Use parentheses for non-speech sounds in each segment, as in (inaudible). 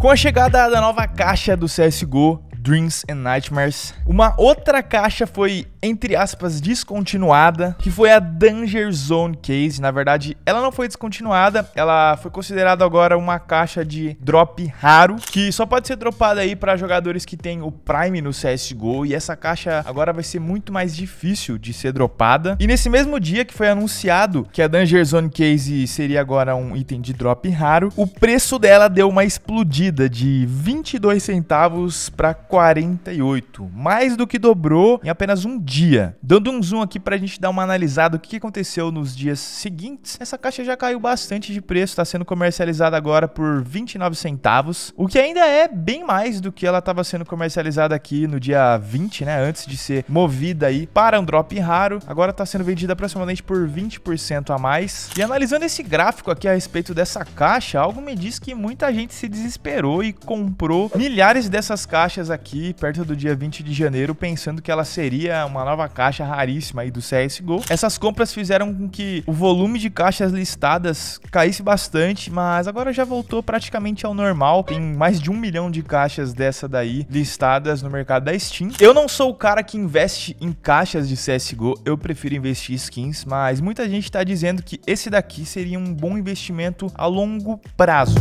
Com a chegada da nova caixa do CSGO, Dreams and Nightmares. Uma outra caixa foi, entre aspas, descontinuada, que foi a Danger Zone Case. Na verdade, ela não foi descontinuada, ela foi considerada agora uma caixa de drop raro, que só pode ser dropada aí para jogadores que têm o Prime no CSGO, e essa caixa agora vai ser muito mais difícil de ser dropada. E nesse mesmo dia que foi anunciado que a Danger Zone Case seria agora um item de drop raro, o preço dela deu uma explodida de 22 centavos para 48, mais do que dobrou em apenas um dia. Dando um zoom aqui para a gente dar uma analisada do que aconteceu nos dias seguintes, essa caixa já caiu bastante de preço, está sendo comercializada agora por 29 centavos, o que ainda é bem mais do que ela estava sendo comercializada aqui no dia 20, né, antes de ser movida aí para um drop raro. Agora está sendo vendida aproximadamente por 20% a mais. E analisando esse gráfico aqui a respeito dessa caixa, algo me diz que muita gente se desesperou e comprou milhares dessas caixas aqui perto do dia 20 de janeiro, pensando que ela seria uma nova caixa raríssima aí do CSGO. Essas compras fizeram com que o volume de caixas listadas caísse bastante, mas agora já voltou praticamente ao normal. Tem mais de um milhão de caixas dessa daí listadas no mercado da Steam. Eu não sou o cara que investe em caixas de CSGO, eu prefiro investir em skins, mas muita gente está dizendo que esse daqui seria um bom investimento a longo prazo.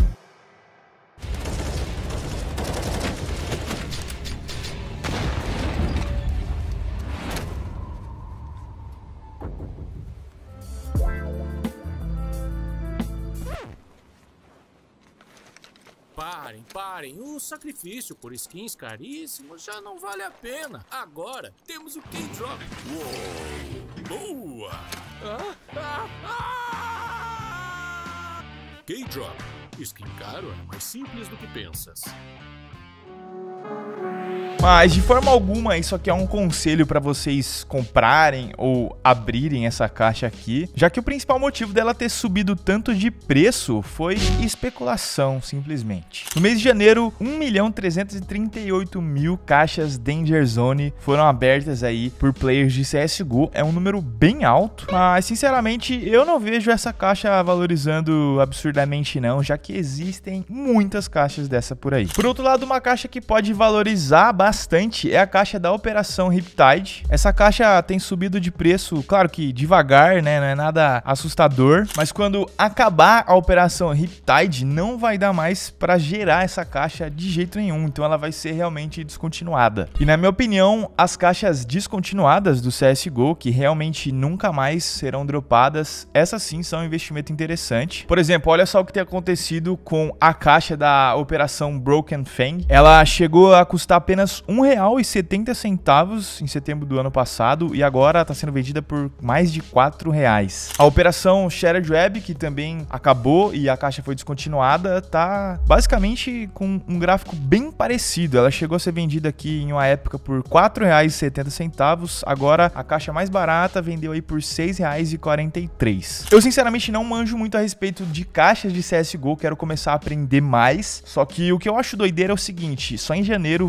Parem, parem. O sacrifício por skins caríssimos já não vale a pena. Agora temos o K-Drop. Boa! (laughs) K-Drop. Skin caro é mais simples do que pensas. Mas de forma alguma isso aqui é um conselho para vocês comprarem ou abrirem essa caixa aqui, já que o principal motivo dela ter subido tanto de preço foi especulação, simplesmente. No mês de janeiro, 1 milhão 338 mil caixas Danger Zone foram abertas aí por players de CSGO. É um número bem alto, mas sinceramente eu não vejo essa caixa valorizando absurdamente não, já que existem muitas caixas dessa por aí. Por outro lado, uma caixa que pode valorizar bastante bastante é a caixa da Operação Riptide. Essa caixa tem subido de preço, claro que devagar, né? Não é nada assustador, mas quando acabar a Operação Riptide, não vai dar mais para gerar essa caixa de jeito nenhum, então ela vai ser realmente descontinuada. E na minha opinião, as caixas descontinuadas do CSGO, que realmente nunca mais serão dropadas, essas sim são um investimento interessante. Por exemplo, olha só o que tem acontecido com a caixa da Operação Broken Fang. Ela chegou a custar apenas R$ 1,70 em setembro do ano passado e agora está sendo vendida por mais de R$ 4,00. A operação Shared Web, que também acabou e a caixa foi descontinuada, tá basicamente com um gráfico bem parecido. Ela chegou a ser vendida aqui em uma época por R$ 4,70, agora a caixa mais barata vendeu aí por R$ 6,43. Eu sinceramente não manjo muito a respeito de caixas de CSGO, quero começar a aprender mais, só que o que eu acho doideira é o seguinte, só em janeiro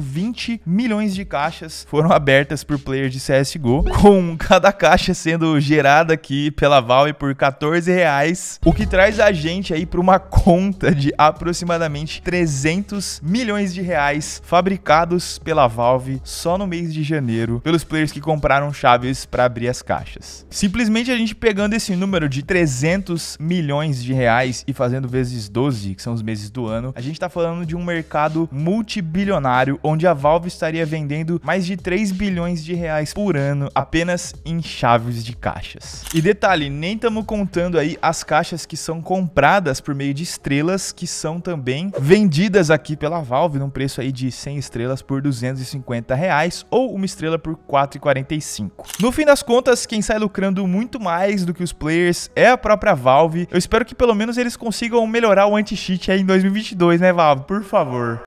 20 milhões de caixas foram abertas por players de CSGO, com cada caixa sendo gerada aqui pela Valve por 14 reais, o que traz a gente aí para uma conta de aproximadamente 300 milhões de reais fabricados pela Valve só no mês de janeiro pelos players que compraram chaves para abrir as caixas. Simplesmente a gente pegando esse número de 300 milhões de reais e fazendo vezes 12, que são os meses do ano, a gente está falando de um mercado multibilionário onde a Valve estaria vendendo mais de 3 bilhões de reais por ano apenas em chaves de caixas. E detalhe, nem estamos contando aí as caixas que são compradas por meio de estrelas, que são também vendidas aqui pela Valve num preço aí de 100 estrelas por 250 reais ou uma estrela por 4,45. No fim das contas, quem sai lucrando muito mais do que os players é a própria Valve. Eu espero que pelo menos eles consigam melhorar o anti-cheat aí em 2022, né, Valve? Por favor.